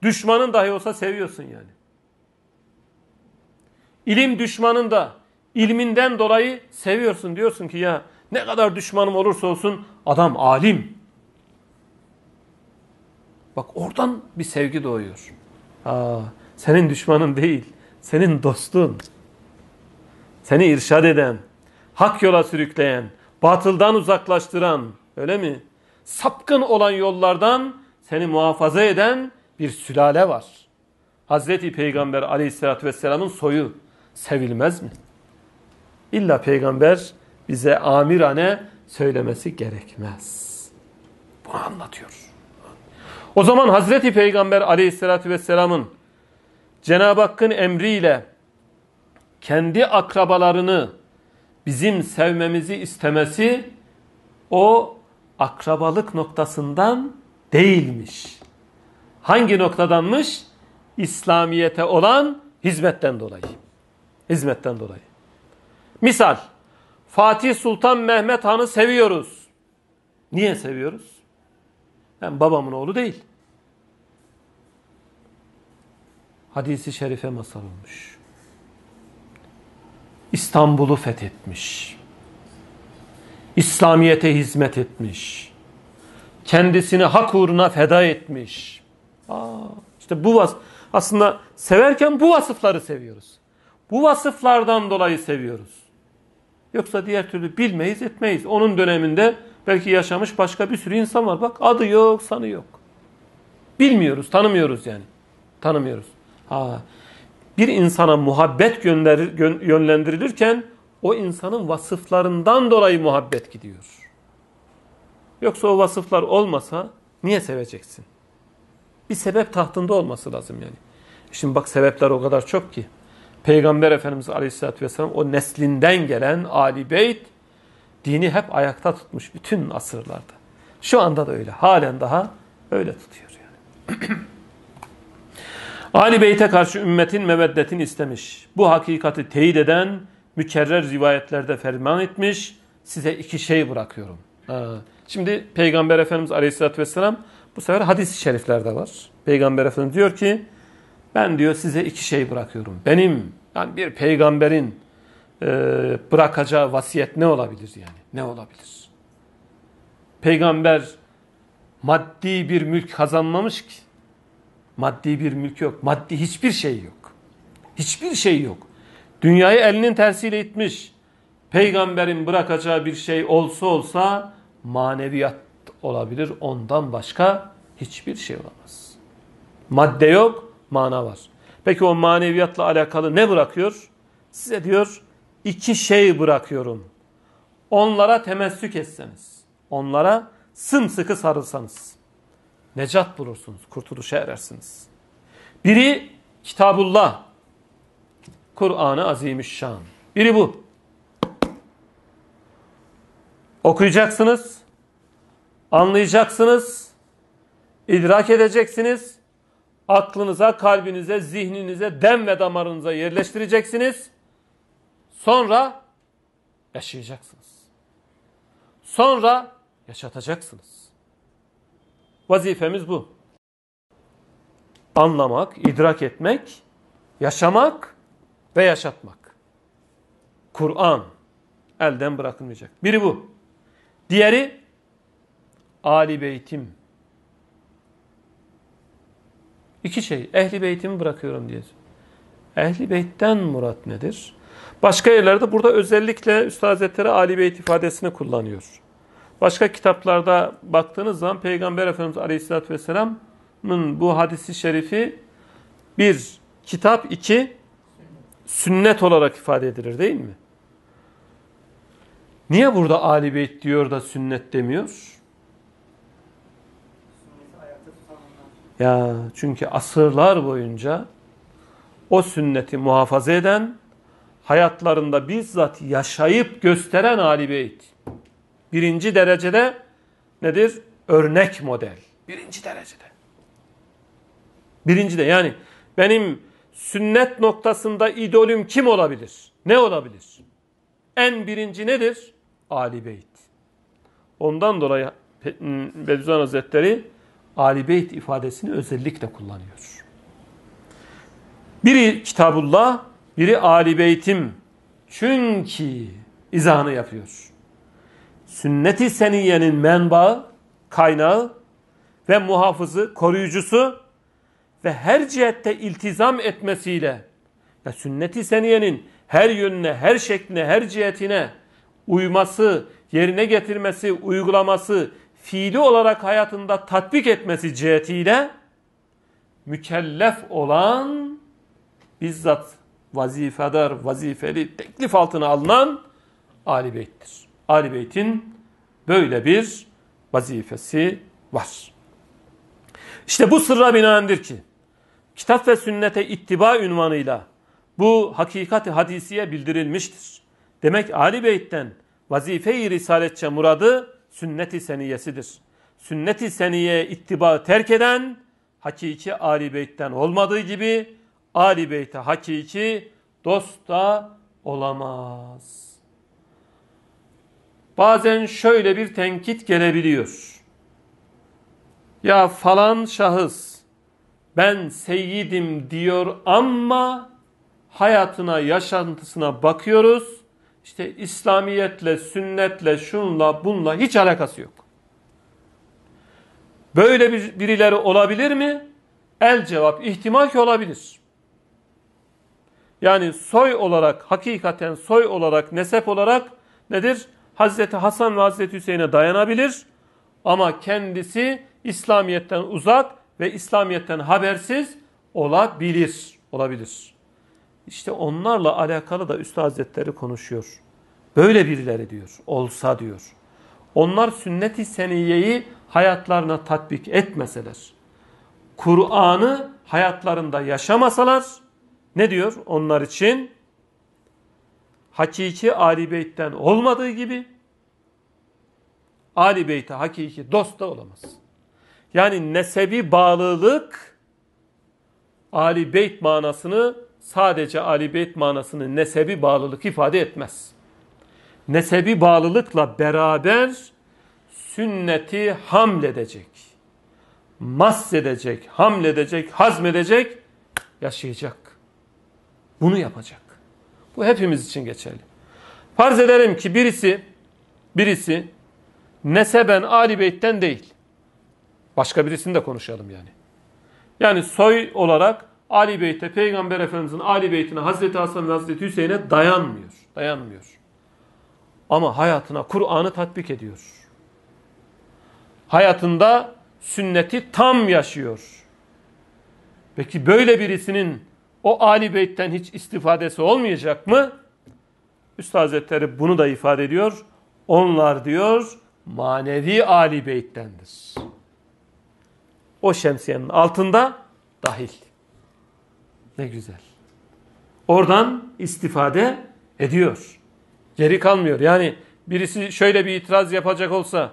Düşmanın dahi olsa seviyorsun yani. İlim düşmanın da ilminden dolayı seviyorsun. Diyorsun ki ya ne kadar düşmanım olursa olsun adam alim. Bak oradan bir sevgi doğuyor. Aa, senin düşmanın değil, senin dostun. Seni irşad eden, hak yola sürükleyen, batıldan uzaklaştıran, öyle mi? Sapkın olan yollardan seni muhafaza eden bir sülale var. Hazreti Peygamber aleyhissalatü vesselamın soyu sevilmez mi? İlla peygamber bize amirane söylemesi gerekmez. Bunu anlatıyor. O zaman Hazreti Peygamber aleyhissalatü vesselamın Cenab-ı Hakk'ın emriyle kendi akrabalarını bizim sevmemizi istemesi o akrabalık noktasından değilmiş. Hangi noktadanmış? İslamiyete olan hizmetten dolayı. Hizmetten dolayı. Misal, Fatih Sultan Mehmet Han'ı seviyoruz. Niye seviyoruz? Ben babamın oğlu değil. Hadisi şerife masal olmuş. İstanbul'u fethetmiş. İslamiyete hizmet etmiş. Kendisini hak uğruna feda etmiş. Aa, işte bu aslında severken bu vasıfları seviyoruz. Bu vasıflardan dolayı seviyoruz. Yoksa diğer türlü bilmeyiz etmeyiz. Onun döneminde belki yaşamış başka bir sürü insan var. Bak adı yok, sanı yok. Bilmiyoruz, tanımıyoruz yani. Tanımıyoruz. Ha, bir insana muhabbet gönderir, yönlendirilirken o insanın vasıflarından dolayı muhabbet gidiyor. Yoksa o vasıflar olmasa niye seveceksin? Bir sebep tahtında olması lazım yani. Şimdi bak sebepler o kadar çok ki. Peygamber Efendimiz Aleyhisselatü Vesselam o neslinden gelen Ali Beyt dini hep ayakta tutmuş bütün asırlarda. Şu anda da öyle. Halen daha öyle tutuyor yani. Ali Beyt'e karşı ümmetin meveddetini istemiş. Bu hakikati teyit eden mükerrer rivayetlerde ferman etmiş. Size iki şey bırakıyorum. Şimdi Peygamber Efendimiz Aleyhisselatü Vesselam bu sefer hadis-i şeriflerde var. Peygamber Efendimiz diyor ki ben diyor size iki şey bırakıyorum. Benim yani bir peygamberin e, bırakacağı vasiyet ne olabilir yani? Ne olabilir? Peygamber maddi bir mülk kazanmamış ki. Maddi bir mülk yok. Maddi hiçbir şey yok. Hiçbir şey yok. Dünyayı elinin tersiyle itmiş. Peygamberin bırakacağı bir şey olsa olsa maneviyat olabilir. Ondan başka hiçbir şey olamaz. Madde yok, mana var. Peki o maneviyatla alakalı ne bırakıyor? Size diyor iki şey bırakıyorum. Onlara temessük etseniz, onlara sımsıkı sarılsanız necat bulursunuz, kurtuluşa erersiniz. Biri Kitabullah, Kur'an-ı Azimüşşan. Biri bu. Okuyacaksınız, anlayacaksınız, idrak edeceksiniz, aklınıza, kalbinize, zihninize, dem ve damarınıza yerleştireceksiniz. Sonra yaşayacaksınız. Sonra yaşatacaksınız. Vazifemiz bu. Anlamak, idrak etmek, yaşamak ve yaşatmak. Kur'an elden bırakılmayacak. Biri bu. Diğeri Ali Beytim. İki şey. Ehli Beytimi bırakıyorum diye. Ehli Beyt'ten murat nedir? Başka yerlerde burada özellikle Üstad Hazretleri Ali Beyt ifadesini kullanıyor. Başka kitaplarda baktığınız zaman Peygamber Efendimiz Aleyhisselatü Vesselam'ın bu hadisi şerifi bir kitap, iki sünnet olarak ifade edilir değil mi? Niye burada Ali Beyt diyor da sünnet demiyor? Ya çünkü asırlar boyunca o sünneti muhafaza eden, hayatlarında bizzat yaşayıp gösteren Ali Beyt. Birinci derecede nedir? Örnek model. Birinci derecede. Birinci de yani benim sünnet noktasında idolüm kim olabilir? Ne olabilir? En birinci nedir? Ali Beyt. Ondan dolayı Bediüzzaman Hazretleri Ali Beyt ifadesini özellikle kullanıyor. Biri Kitabullah, biri Ali Beytim. Çünkü izahını yapıyor. Sünnet-i Seniye'nin menbaı, kaynağı ve muhafızı, koruyucusu ve her cihette iltizam etmesiyle ya sünnet-i seniyenin her yönüne, her şekline, her cihetine uyması, yerine getirmesi, uygulaması, fiili olarak hayatında tatbik etmesi cihetiyle mükellef olan bizzat vazifedar, vazifeli, teklif altına alınan Ali Beyt'tir. Ali Beyt'in böyle bir vazifesi var. İşte bu sırra binaendir ki kitap ve sünnete ittiba ünvanıyla bu hakikati hadisiye bildirilmiştir. Demek Ali Beyt'ten vazife-i risaletçe muradı sünnet-i seniyesidir. Sünnet-i seniyeye ittiba terk eden hakiki Ali Beyt'ten olmadığı gibi Ali Beyt'e hakiki dost da olamaz. Bazen şöyle bir tenkit gelebiliyor. Ya falan şahıs ben seyyidim diyor ama hayatına, yaşantısına bakıyoruz. İşte İslamiyetle, sünnetle, şunla, bunla hiç alakası yok. Böyle bir, birileri olabilir mi? El cevap ihtimal ki olabilir. Yani soy olarak, hakikaten soy olarak, nesep olarak nedir? Hazreti Hasan ve Hazreti Hüseyin'e dayanabilir. Ama kendisi İslamiyet'ten uzak ve İslamiyet'ten habersiz olabilir. Olabilir. İşte onlarla alakalı da Üstad Hazretleri konuşuyor. Böyle birileri diyor. Olsa diyor. Onlar sünnet-i seniyeyi hayatlarına tatbik etmeseler, Kur'an'ı hayatlarında yaşamasalar, ne diyor onlar için? Hakiki Ali Beyt'ten olmadığı gibi, Ali Beyt'e hakiki dost da olamaz. Yani nesebi bağlılık, Ali Beyt manasını sadece Ali Beyt manasını nesebi bağlılık ifade etmez. Nesebi bağlılıkla beraber sünneti hamledecek, mahsedecek, hamledecek, hazmedecek, yaşayacak. Bunu yapacak. Bu hepimiz için geçerli. Farz edelim ki birisi, birisi neseben Ali Beyt'ten değil. Başka birisini de konuşalım yani. Yani soy olarak Ali Beyt'e, Peygamber Efendimiz'in Ali Beyt'ine, Hazreti Hasan ve Hazreti Hüseyin'e dayanmıyor. Dayanmıyor. Ama hayatına Kur'an'ı tatbik ediyor. Hayatında sünneti tam yaşıyor. Peki böyle birisinin o Ali Beyt'ten hiç istifadesi olmayacak mı? Üstad Hazretleri bunu da ifade ediyor. Onlar diyor manevi Ali Beyt'tendir. O şemsiyenin altında dahil. Ne güzel. Oradan istifade ediyor. Geri kalmıyor. Yani birisi şöyle bir itiraz yapacak olsa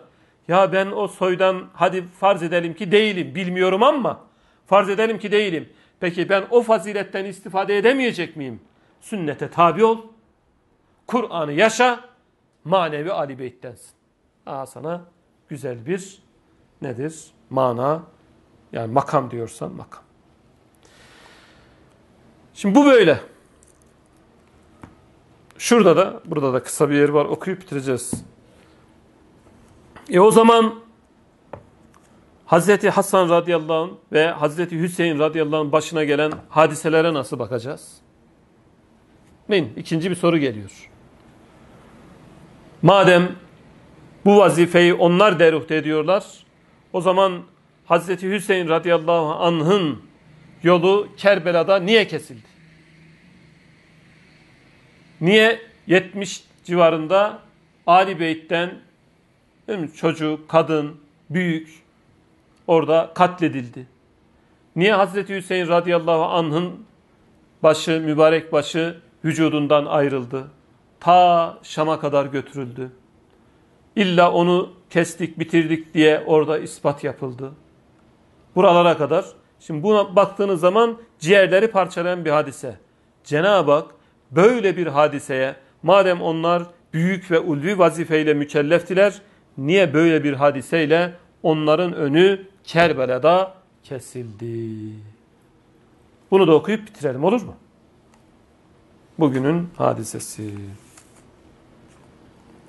ya ben o soydan hadi farz edelim ki değilim bilmiyorum ama farz edelim ki değilim. Peki ben o faziletten istifade edemeyecek miyim? Sünnete tabi ol. Kur'an'ı yaşa. Manevi Ali Beyt'tensin. Aa sana güzel bir nedir? Mana yani makam diyorsan makam. Şimdi bu böyle. Şurada da, burada da kısa bir yer var. Okuyup bitireceğiz. E o zaman Hazreti Hasan radıyallahu anh ve Hazreti Hüseyin radıyallahu anh başına gelen hadiselere nasıl bakacağız? Neyin? İkinci bir soru geliyor. Madem bu vazifeyi onlar deruhte ediyorlar, o zaman Hazreti Hüseyin radıyallahu anh'ın yolu Kerbela'da niye kesildi? Niye 70 civarında Ali Beyt'ten çocuk, kadın, büyük orada katledildi? Niye Hazreti Hüseyin radıyallahu anh'ın başı, mübarek başı vücudundan ayrıldı? Ta Şam'a kadar götürüldü. İlla onu kestik, bitirdik diye orada ispat yapıldı. Buralara kadar. Şimdi buna baktığınız zaman ciğerleri parçalayan bir hadise. Cenab-ı Hak böyle bir hadiseye madem onlar büyük ve ulvi vazifeyle mükelleftiler niye böyle bir hadiseyle onların önü Kerbela'da kesildi? Bunu da okuyup bitirelim olur mu? Bugünün hadisesi.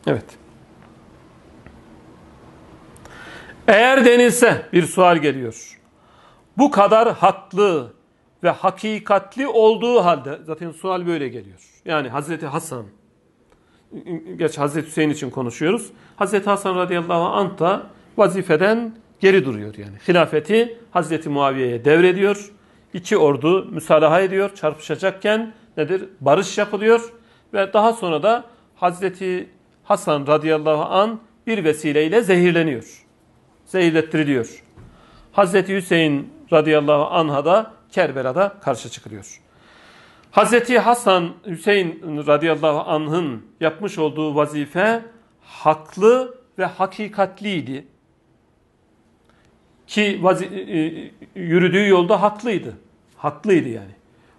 Evet. Eğer denilse bir sual geliyor. Bu kadar haklı ve hakikatli olduğu halde zaten sual böyle geliyor. Yani Hazreti Hasan geç Hazreti Hüseyin için konuşuyoruz. Hazreti Hasan radıyallahu anh da vazifeden geri duruyor yani. Hilafeti Hazreti Muaviye'ye devrediyor. İki ordu müsalaha ediyor. Çarpışacakken nedir? Barış yapılıyor ve daha sonra da Hazreti Hasan radıyallahu an bir vesileyle zehirleniyor. Zehirlettiriliyor. Hazreti Hüseyin radıyallahu anh'a da Kerbela'da karşı çıkılıyor. Hazreti Hasan Hüseyin radıyallahu anh'ın yapmış olduğu vazife haklı ve hakikatliydi. Ki e, e, yürüdüğü yolda haklıydı. Haklıydı yani.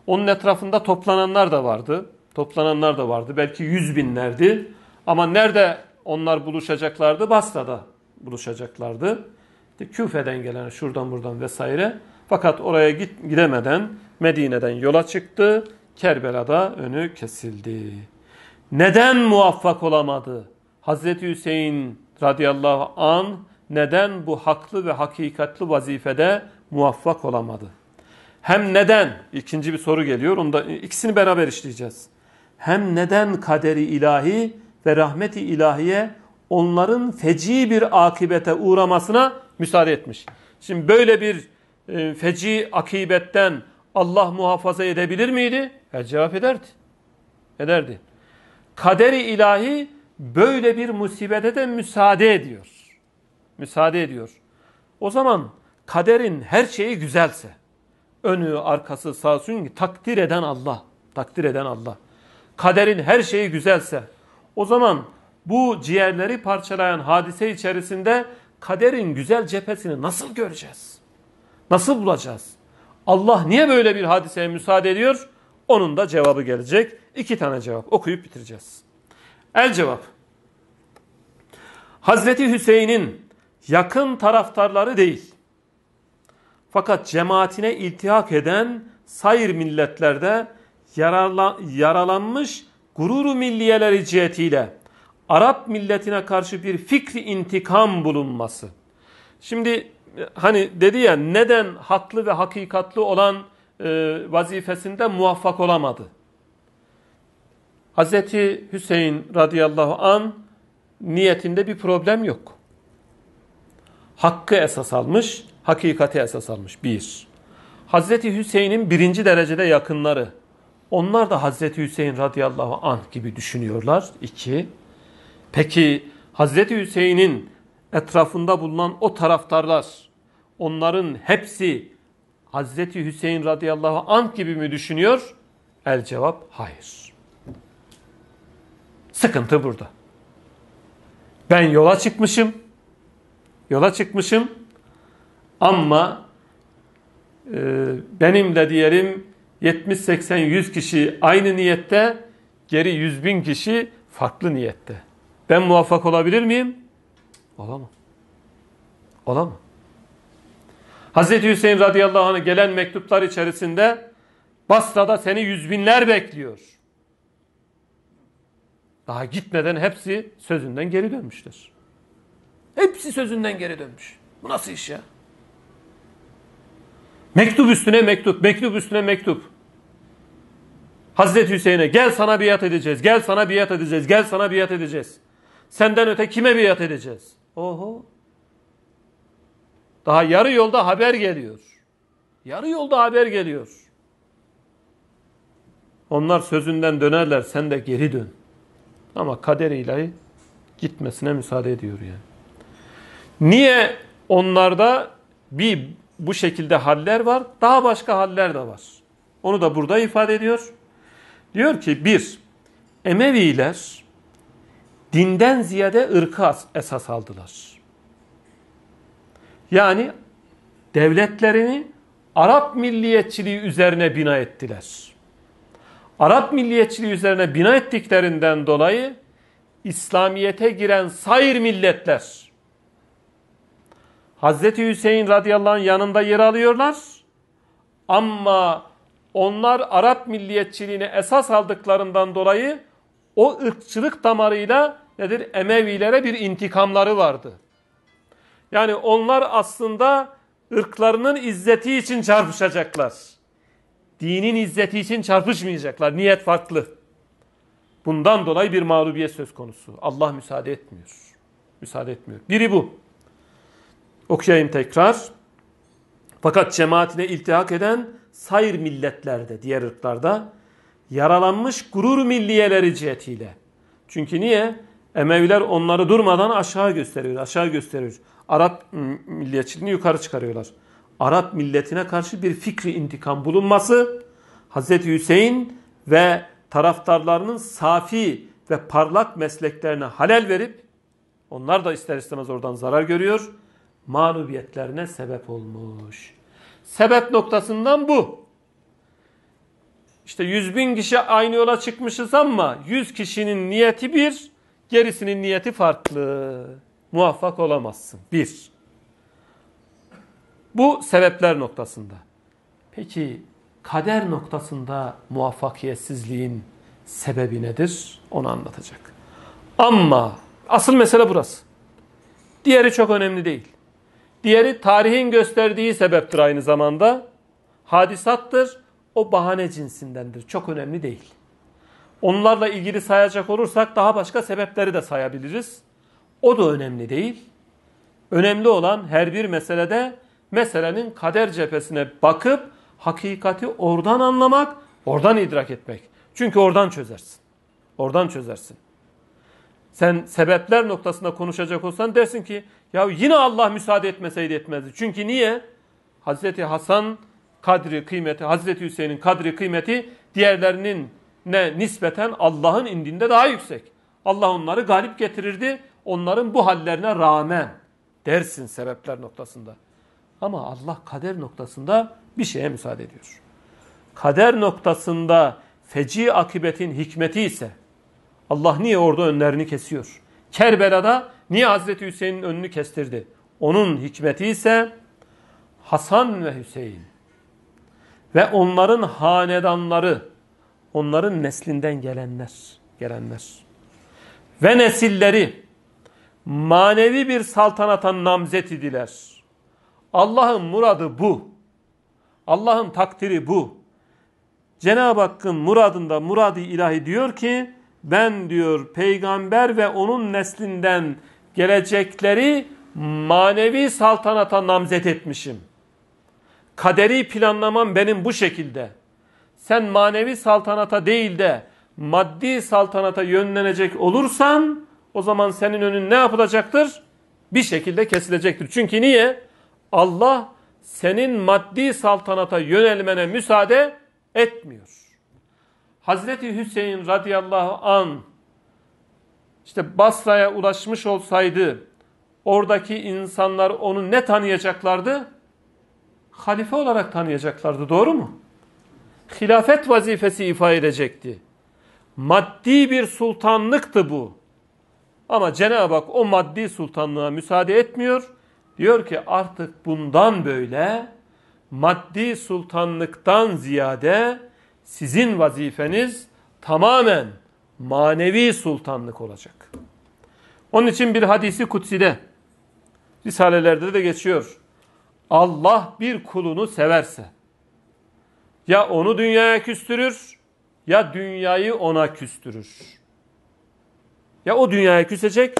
Onun etrafında toplananlar da vardı. Toplananlar da vardı. Belki yüz binlerdi. Ama nerede onlar buluşacaklardı? Basra'da buluşacaklardı. İşte Küfe'den gelen şuradan buradan vesaire. Fakat oraya git, gidemeden Medine'den yola çıktı. Kerbela'da önü kesildi. Neden muvaffak olamadı? Hazreti Hüseyin radıyallahu an neden bu haklı ve hakikatli vazifede muvaffak olamadı? Hem neden? İkinci bir soru geliyor. Onu da ikisini beraber işleyeceğiz. Hem neden kaderi ilahi ve rahmeti ilahiye onların feci bir akibete uğramasına müsaade etmiş. Şimdi böyle bir e, feci akibetten Allah muhafaza edebilir miydi? El cevap ederdi. Ederdi. Kaderi ilahi böyle bir musibete de müsaade ediyor. Müsaade ediyor. O zaman kaderin her şeyi güzelse, önü, arkası, sağ çünkü takdir eden Allah. Takdir eden Allah. Kaderin her şeyi güzelse, o zaman bu ciğerleri parçalayan hadise içerisinde kaderin güzel cephesini nasıl göreceğiz? Nasıl bulacağız? Allah niye böyle bir hadiseye müsaade ediyor? Onun da cevabı gelecek. İki tane cevap okuyup bitireceğiz. El cevap. Hazreti Hüseyin'in yakın taraftarları değil. Fakat cemaatine iltihak eden sayır milletlerde yaralanmış gururu milliyeleri cihetiyle Arap milletine karşı bir fikri intikam bulunması. Şimdi hani dedi ya neden haklı ve hakikatli olan e, vazifesinde muvaffak olamadı? Hazreti Hüseyin radıyallahu an niyetinde bir problem yok. Hakkı esas almış, hakikati esas almış. Bir. Hazreti Hüseyin'in birinci derecede yakınları. Onlar da Hazreti Hüseyin radıyallahu anh gibi düşünüyorlar. İki. Peki Hazreti Hüseyin'in etrafında bulunan o taraftarlar, onların hepsi Hazreti Hüseyin radıyallahu anh gibi mi düşünüyor? El cevap hayır. Sıkıntı burada. Ben yola çıkmışım. Yola çıkmışım. Ama e, benimle diyelim 70, 80, 100 kişi aynı niyette, geri 100 bin kişi farklı niyette. Ben muvaffak olabilir miyim? Olamam. Olamam. Hazreti Hüseyin radıyallahu anh'a gelen mektuplar içerisinde Basra'da seni yüz binler bekliyor. Daha gitmeden hepsi sözünden geri dönmüşler. Hepsi sözünden geri dönmüş. Bu nasıl iş ya? Mektup üstüne mektup, mektup üstüne mektup. Hazreti Hüseyin'e gel sana biat edeceğiz, gel sana biat edeceğiz, gel sana biat edeceğiz. Senden öte kime biat edeceğiz? Oho. Daha yarı yolda haber geliyor. Yarı yolda haber geliyor. Onlar sözünden dönerler, sen de geri dön. Ama kader ilahi gitmesine müsaade ediyor yani. Niye onlarda bir bu şekilde haller var, daha başka haller de var. Onu da burada ifade ediyor. Diyor ki bir, Emeviler dinden ziyade ırkı esas aldılar. Yani devletlerini Arap milliyetçiliği üzerine bina ettiler. Arap milliyetçiliği üzerine bina ettiklerinden dolayı İslamiyet'e giren sayır milletler Hazreti Hüseyin radıyallahu anh yanında yer alıyorlar. Ama onlar Arap milliyetçiliğini esas aldıklarından dolayı o ırkçılık damarıyla nedir? Emevilere bir intikamları vardı. Yani onlar aslında ırklarının izzeti için çarpışacaklar. Dinin izzeti için çarpışmayacaklar. Niyet farklı. Bundan dolayı bir mağlubiyet söz konusu. Allah müsaade etmiyor. Müsaade etmiyor. Biri bu. Okuyayım tekrar. Fakat cemaatine iltihak eden sayır milletlerde, diğer ırklarda yaralanmış gurur milliyeleri cihetiyle. Çünkü niye? Emeviler onları durmadan aşağı gösteriyor, aşağı gösteriyor. Arap milliyetçiliğini yukarı çıkarıyorlar. Arap milletine karşı bir fikri intikam bulunması, Hazreti Hüseyin ve taraftarlarının safi ve parlak mesleklerine halel verip, onlar da ister istemez oradan zarar görüyor, mağlubiyetlerine sebep olmuş. Sebep noktasından bu. İşte yüz bin kişi aynı yola çıkmışız ama yüz kişinin niyeti bir, gerisinin niyeti farklı. Muvaffak olamazsın. Bir. Bu sebepler noktasında. Peki kader noktasında muvaffakiyetsizliğin sebebi nedir? Onu anlatacak. Ama asıl mesele burası. Diğeri çok önemli değil. Diğeri tarihin gösterdiği sebeptir aynı zamanda. Hadisattır. O bahane cinsindendir. Çok önemli değil. Onlarla ilgili sayacak olursak daha başka sebepleri de sayabiliriz. O da önemli değil. Önemli olan her bir meselede meselenin kader cephesine bakıp hakikati oradan anlamak, oradan idrak etmek. Çünkü oradan çözersin. Oradan çözersin. Sen sebepler noktasında konuşacak olsan dersin ki ya yine Allah müsaade etmeseydi etmezdi. Çünkü niye? Hazreti Hasan kadri kıymeti, Hazreti Hüseyin'in kadri kıymeti diğerlerinin ne nispeten Allah'ın indinde daha yüksek. Allah onları galip getirirdi onların bu hallerine rağmen dersin sebepler noktasında. Ama Allah kader noktasında bir şeye müsaade ediyor. Kader noktasında feci akıbetin hikmeti ise Allah niye orada önlerini kesiyor? Kerbela'da niye Hazreti Hüseyin'in önünü kestirdi? Onun hikmeti ise Hasan ve Hüseyin ve onların hanedanları, onların neslinden gelenler, gelenler ve nesilleri manevi bir saltanata namzet idiler. Allah'ın muradı bu. Allah'ın takdiri bu. Cenab-ı Hakk'ın muradında muradı ilahi diyor ki ben diyor peygamber ve onun neslinden gelecekleri manevi saltanata namzet etmişim. Kaderi planlamam benim bu şekilde. Sen manevi saltanata değil de maddi saltanata yönlenecek olursan o zaman senin önün ne yapılacaktır? Bir şekilde kesilecektir. Çünkü niye? Allah senin maddi saltanata yönelmene müsaade etmiyor. Hazreti Hüseyin radıyallahu an işte Basra'ya ulaşmış olsaydı oradaki insanlar onu ne tanıyacaklardı? Halife olarak tanıyacaklardı. Doğru mu? Hilafet vazifesi ifa edecekti. Maddi bir sultanlıktı bu. Ama Cenab-ı Hak o maddi sultanlığa müsaade etmiyor. Diyor ki artık bundan böyle maddi sultanlıktan ziyade sizin vazifeniz tamamen manevi sultanlık olacak. Onun için bir hadisi kutside Risalelerde de geçiyor. Allah bir kulunu severse ya onu dünyaya küstürür ya dünyayı ona küstürür. Ya o dünyaya küsecek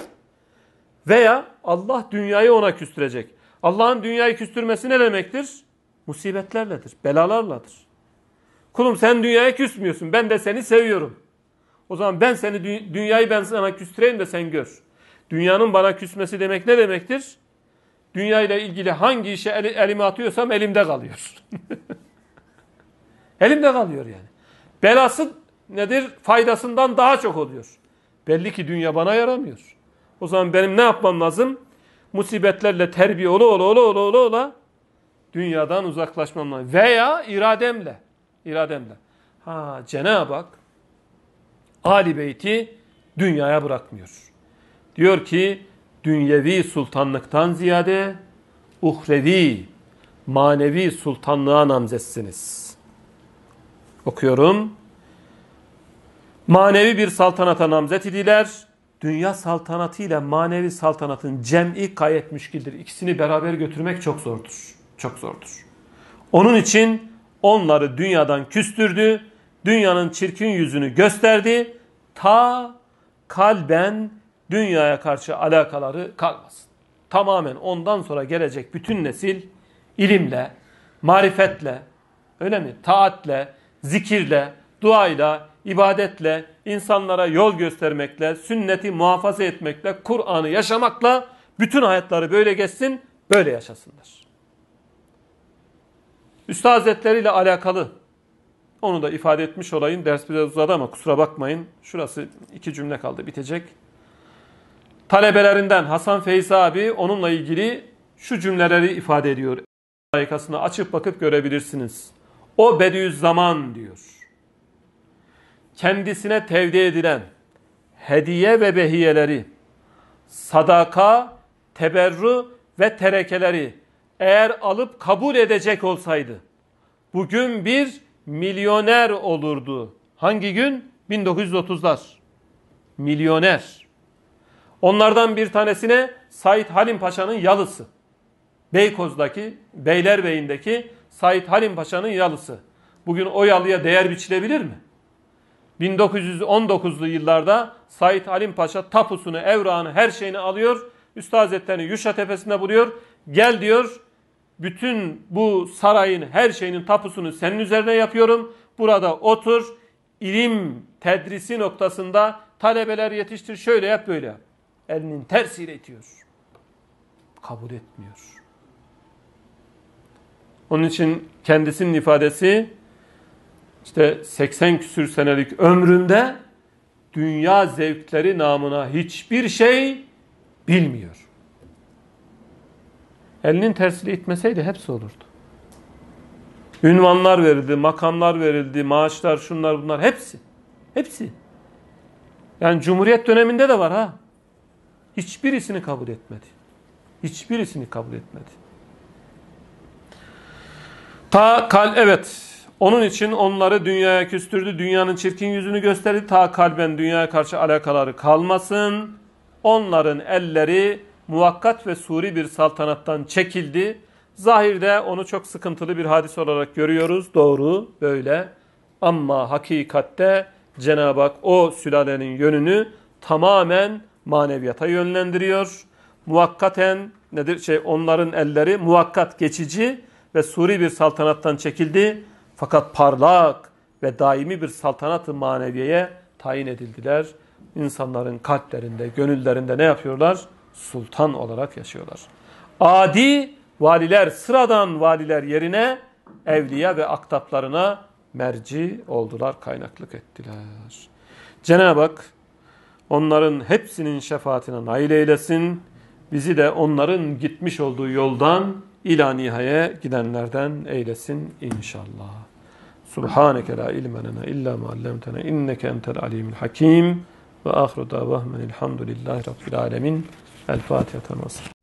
veya Allah dünyayı ona küstürecek. Allah'ın dünyayı küstürmesi ne demektir? Musibetlerledir, belalarladır. Kulum sen dünyaya küsmüyorsun, ben de seni seviyorum. O zaman ben seni, dünyayı ben sana küstüreyim de sen gör. Dünyanın bana küsmesi demek ne demektir? Dünya ile ilgili hangi işe el, elime atıyorsam elimde kalıyor. elimde kalıyor yani. Belası nedir? Faydasından daha çok oluyor. Belli ki dünya bana yaramıyor. O zaman benim ne yapmam lazım? Musibetlerle terbiye ola ola ola ola ola ola dünyadan uzaklaşmam lazım. Veya irademle. İrademle. Ha Cenab-ı Hak Ali Beyti dünyaya bırakmıyor. Diyor ki dünyevi sultanlıktan ziyade uhrevi, manevi sultanlığa namzetsiniz. Okuyorum. Manevi bir saltanata namzet idiler. Dünya saltanatı ile manevi saltanatın cem'i gayet müşkildir. İkisini beraber götürmek çok zordur. Çok zordur. Onun için onları dünyadan küstürdü. Dünyanın çirkin yüzünü gösterdi. Ta kalben dünyaya karşı alakaları kalmasın. Tamamen ondan sonra gelecek bütün nesil ilimle, marifetle, öyle mi? Taatle, zikirle, duayla, ibadetle, insanlara yol göstermekle, sünneti muhafaza etmekle, Kur'an'ı yaşamakla bütün hayatları böyle geçsin, böyle yaşasınlar. Üstad Hazretleri ile alakalı onu da ifade etmiş olayım. Ders biraz uzadı ama kusura bakmayın. Şurası iki cümle kaldı bitecek. Talebelerinden Hasan Feyzi abi onunla ilgili şu cümleleri ifade ediyor. Sayfasını açıp bakıp görebilirsiniz. O Bediüzzaman diyor. Kendisine tevdi edilen hediye ve behiyeleri, sadaka, teberru ve terekeleri eğer alıp kabul edecek olsaydı bugün bir milyoner olurdu. Hangi gün? 1930'lar. Milyoner. Onlardan bir tanesine Said Halim Paşa'nın yalısı. Beykoz'daki, Beylerbeyi'ndeki Said Halim Paşa'nın yalısı. Bugün o yalıya değer biçilebilir mi? 1919'lu yıllarda Said Halim Paşa tapusunu, evrağını, her şeyini alıyor. Üstad Hazretleri'ni Yuşa Tepesi'nde buluyor. Gel diyor, bütün bu sarayın her şeyinin tapusunu senin üzerine yapıyorum. Burada otur, ilim tedrisi noktasında talebeler yetiştir, şöyle yap, böyle yap. Elinin tersiyle itiyor. Kabul etmiyor. Onun için kendisinin ifadesi işte 80 küsür senelik ömründe dünya zevkleri namına hiçbir şey bilmiyor. Elinin tersiyle itmeseydi hepsi olurdu. Ünvanlar verildi, makamlar verildi, maaşlar, şunlar bunlar hepsi. Hepsi. Yani Cumhuriyet döneminde de var ha. Hiçbirisini kabul etmedi. Hiçbirisini kabul etmedi. Ta kal evet onun için onları dünyaya küstürdü. Dünyanın çirkin yüzünü gösterdi. Ta kalben dünyaya karşı alakaları kalmasın. Onların elleri muvakkat ve suri bir saltanattan çekildi. Zahirde onu çok sıkıntılı bir hadis olarak görüyoruz. Doğru böyle. Ama hakikatte Cenab-ı Hak o sülalenin yönünü tamamen maneviyata yönlendiriyor. Muvakkaten nedir şey onların elleri muvakkat geçici ve suri bir saltanattan çekildi. Fakat parlak ve daimi bir saltanat-ı maneviyeye tayin edildiler. İnsanların kalplerinde, gönüllerinde ne yapıyorlar? Sultan olarak yaşıyorlar. Adi valiler, sıradan valiler yerine evliya ve aktaplarına merci oldular, kaynaklık ettiler. Cenab-ı Hak onların hepsinin şefaatine nail eylesin. Bizi de onların gitmiş olduğu yoldan ila nihaya gidenlerden eylesin inşallah. Subhaneke la ilme illa ma allamtena inneke entel alimul hakim ve ahiru davahmen elhamdülillahi rabbil alemin. El Fatiha.